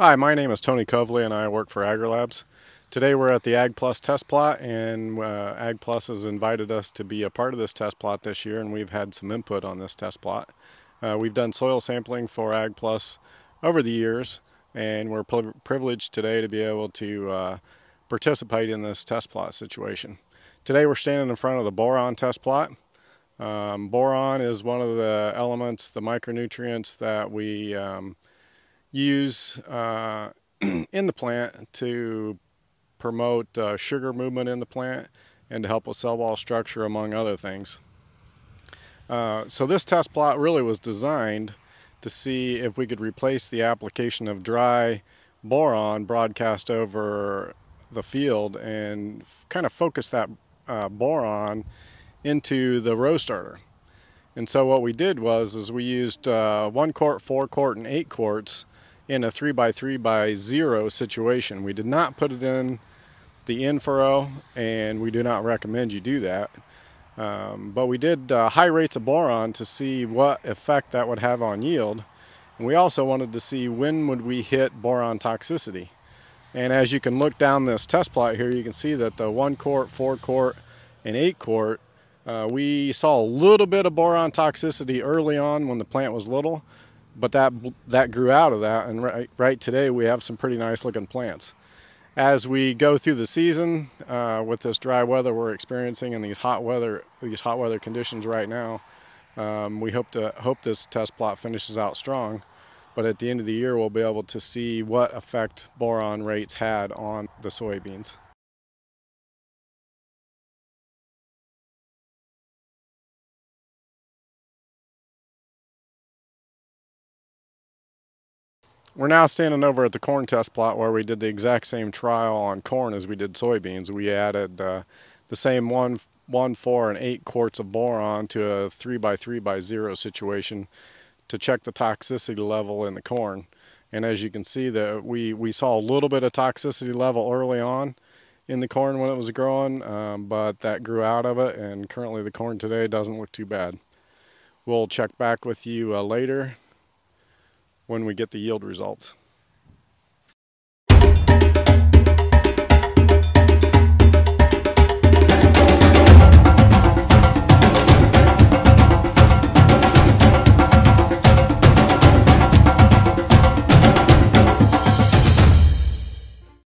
Hi, my name is Tony Kovley and I work for AgriLabs. Today we're at the Ag Plus test plot and uh, Ag Plus has invited us to be a part of this test plot this year and we've had some input on this test plot. Uh, we've done soil sampling for Ag Plus over the years and we're privileged today to be able to uh, participate in this test plot situation. Today we're standing in front of the boron test plot. Um, boron is one of the elements, the micronutrients that we um, use uh, in the plant to promote uh, sugar movement in the plant and to help with cell wall structure among other things. Uh, so this test plot really was designed to see if we could replace the application of dry boron broadcast over the field and kind of focus that uh, boron into the row starter. And so what we did was is we used uh, one quart, four quart, and eight quarts in a 3 by 3 by 0 situation. We did not put it in the in and we do not recommend you do that. Um, but we did uh, high rates of boron to see what effect that would have on yield. And we also wanted to see when would we hit boron toxicity. And as you can look down this test plot here, you can see that the one quart, four quart, and eight quart, uh, we saw a little bit of boron toxicity early on when the plant was little, but that that grew out of that and right, right today we have some pretty nice looking plants. As we go through the season uh, with this dry weather we're experiencing and these hot weather these hot weather conditions right now um, we hope to hope this test plot finishes out strong but at the end of the year we'll be able to see what effect boron rates had on the soybeans We're now standing over at the corn test plot where we did the exact same trial on corn as we did soybeans. We added uh, the same one, one, four, and eight quarts of boron to a three by three by zero situation to check the toxicity level in the corn. And as you can see, that we, we saw a little bit of toxicity level early on in the corn when it was growing, um, but that grew out of it, and currently the corn today doesn't look too bad. We'll check back with you uh, later when we get the yield results.